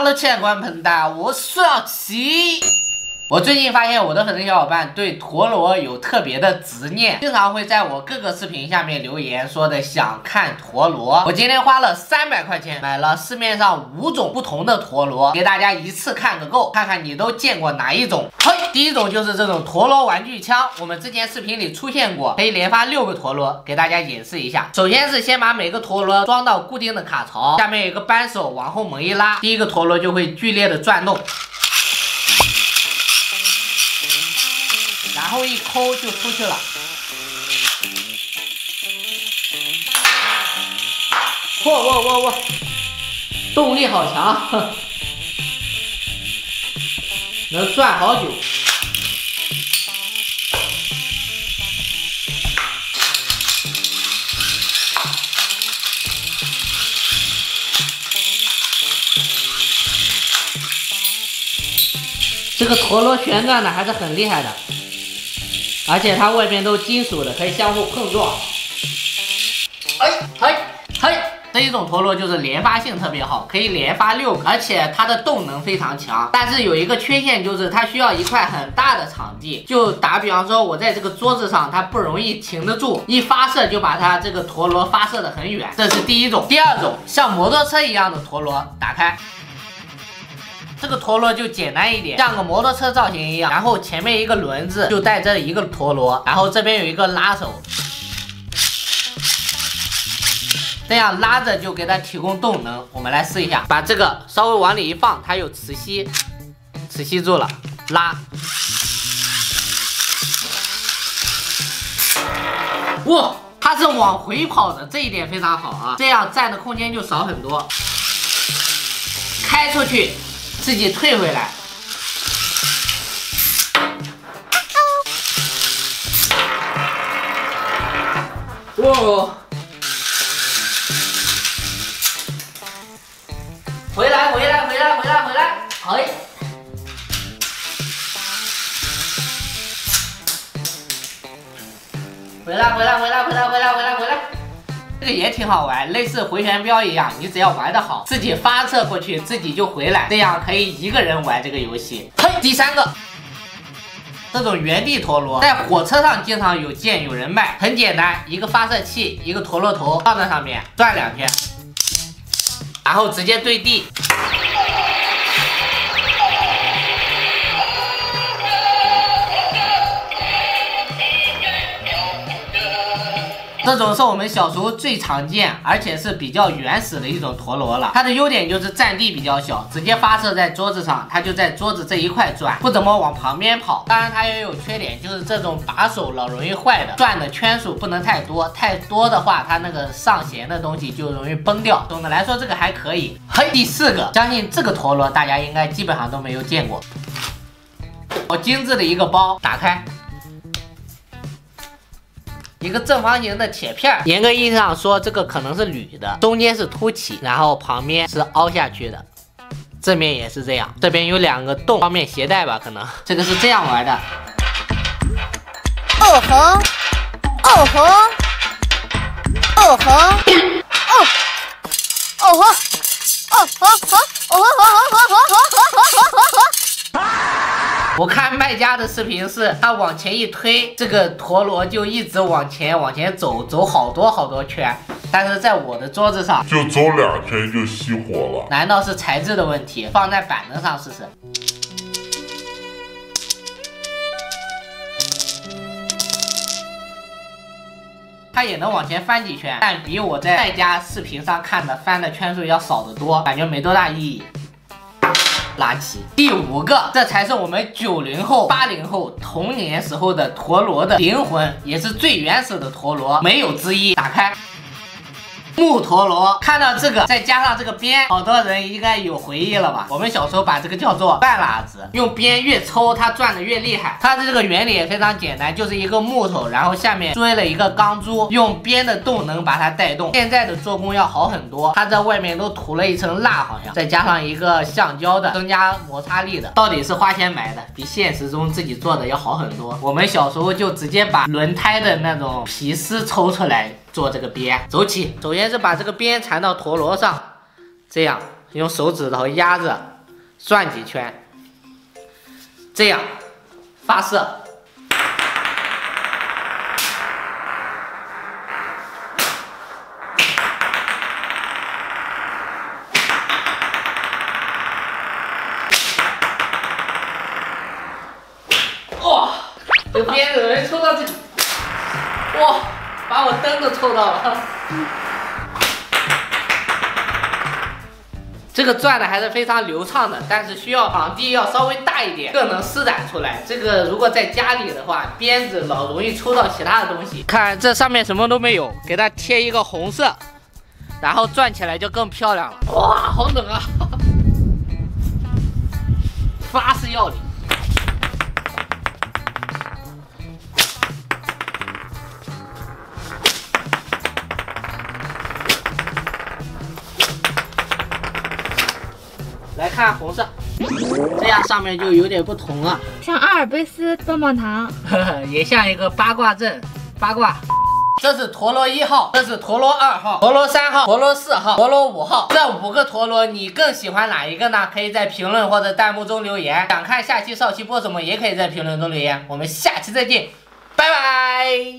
Hello，亲爱的观众朋友们，我是苏小琪。我最近发现我的粉丝小伙伴对陀螺有特别的执念，经常会在我各个视频下面留言说的想看陀螺。我今天花了三百块钱买了市面上五种不同的陀螺，给大家一次看个够，看看你都见过哪一种。嘿，第一种就是这种陀螺玩具枪，我们之前视频里出现过，可以连发六个陀螺，给大家演示一下。首先是先把每个陀螺装到固定的卡槽，下面有个扳手，往后猛一拉，第一个陀螺就会剧烈的转动。然后一抠就出去了，嚯嚯嚯嚯，动力好强，能转好久。这个陀螺旋转的还是很厉害的。而且它外边都金属的，可以相互碰撞。哎嘿嘿，这一种陀螺就是连发性特别好，可以连发六个，而且它的动能非常强。但是有一个缺陷，就是它需要一块很大的场地。就打比方说，我在这个桌子上，它不容易停得住，一发射就把它这个陀螺发射的很远。这是第一种。第二种，像摩托车一样的陀螺，打开。这个陀螺就简单一点，像个摩托车造型一样，然后前面一个轮子就带这一个陀螺，然后这边有一个拉手，这样拉着就给它提供动能。我们来试一下，把这个稍微往里一放，它有磁吸，磁吸住了，拉，哇，它是往回跑的，这一点非常好啊，这样占的空间就少很多，开出去。自己退回来，哇！回来，回来，回来，回来，回来！哎，回来，回来，回来，回来，也挺好玩，类似回旋镖一样，你只要玩得好，自己发射过去，自己就回来，这样可以一个人玩这个游戏。嘿，第三个，这种原地陀螺，在火车上经常有见，有人卖，很简单，一个发射器，一个陀螺头放在上面，转两圈，然后直接对地。这种是我们小时候最常见，而且是比较原始的一种陀螺了。它的优点就是占地比较小，直接发射在桌子上，它就在桌子这一块转，不怎么往旁边跑。当然它也有缺点，就是这种把手老容易坏的，转的圈数不能太多，太多的话它那个上弦的东西就容易崩掉。总的来说这个还可以。嘿，第四个，相信这个陀螺大家应该基本上都没有见过，好精致的一个包，打开。一个正方形的铁片，严格意义上说，这个可能是铝的，中间是凸起，然后旁边是凹下去的，正面也是这样，这边有两个洞，方便携带吧？可能这个是这样玩的。哦吼，哦吼，哦吼，哦，哦吼，我看卖家的视频是，他往前一推，这个陀螺就一直往前往前走，走好多好多圈。但是在我的桌子上，就走两圈就熄火了。难道是材质的问题？放在板凳上试试。它也能往前翻几圈，但比我在卖家视频上看的翻的圈数要少得多，感觉没多大意义。垃圾。第五个，这才是我们九零后、八零后童年时候的陀螺的灵魂，也是最原始的陀螺，没有之一。打开。木陀螺，看到这个，再加上这个边，好多人应该有回忆了吧？我们小时候把这个叫做半拉子，用边越抽，它转的越厉害。它的这个原理也非常简单，就是一个木头，然后下面锥了一个钢珠，用边的动能把它带动。现在的做工要好很多，它在外面都涂了一层蜡，好像再加上一个橡胶的，增加摩擦力的。到底是花钱买的，比现实中自己做的要好很多。我们小时候就直接把轮胎的那种皮丝抽出来。做这个边，走起。首先是把这个边缠到陀螺上，这样用手指头压着转几圈，这样发射。哇，这鞭子没抽到这，哇，把我灯都抽到了。这个转的还是非常流畅的，但是需要场地要稍微大一点，更能施展出来。这个如果在家里的话，鞭子老容易抽到其他的东西。看这上面什么都没有，给它贴一个红色，然后转起来就更漂亮了。哇，好冷啊！发誓要领。来看红色，这样上面就有点不同了，像阿尔卑斯棒棒糖，也像一个八卦阵，八卦。这是陀螺一号，这是陀螺二号，陀螺三号，陀螺四号，陀螺五号。这五个陀螺你更喜欢哪一个呢？可以在评论或者弹幕中留言。想看下期少奇播什么，也可以在评论中留言。我们下期再见，拜拜。